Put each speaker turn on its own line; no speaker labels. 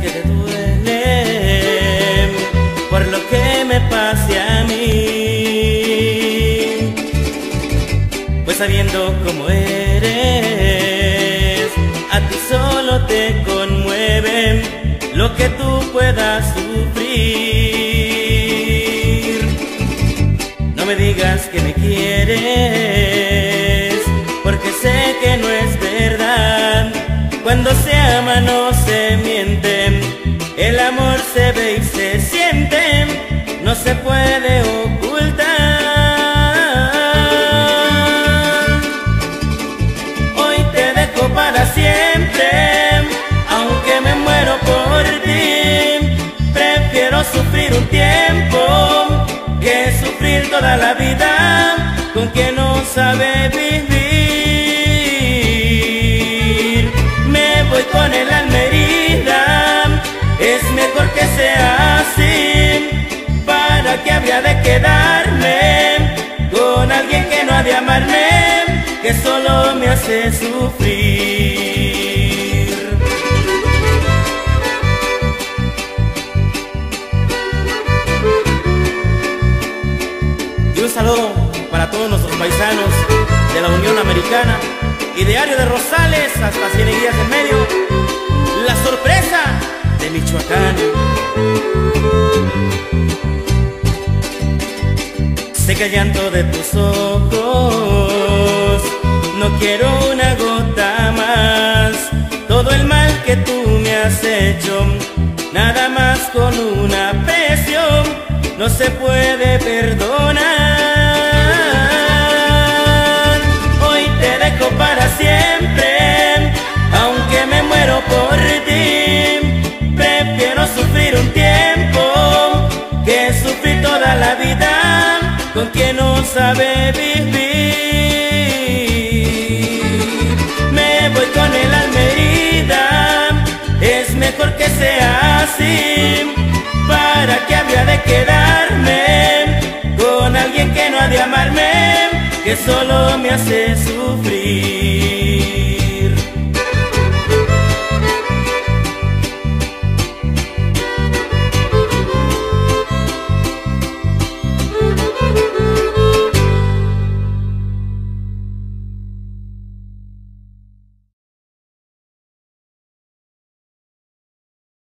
Que te duele por lo que me pase a mí. Sabiendo cómo eres, a ti solo te conmueve lo que tú puedas sufrir. No me digas que me quieres, porque sé que no es verdad. Cuando se ama no se miente, el amor se ve y se siente, no se puede para siempre, aunque me muero por ti. Prefiero sufrir un tiempo que sufrir toda la vida con quien no sabe vivir. Me voy con el alma herida, es mejor que sea así. ¿Para qué habría de quedarme con alguien que no ha de amarme, que solo me hace sufrir? Para todos nuestros paisanos de la Unión Americana y de Rosales hasta Cieneguías del Medio. La sorpresa de Michoacán. Seca el llanto de tus ojos, no quiero una gota más. Todo el mal que tú me has hecho, nada más con una aprecio, no se puede perdonar. Muero por ti. Prefiero sufrir un tiempo que sufrir toda la vida con quien no sabe vivir. Me voy con el alma herida, es mejor que sea así. ¿Para qué habría de quedarme con alguien que no ha de amarme, que solo me hace sufrir?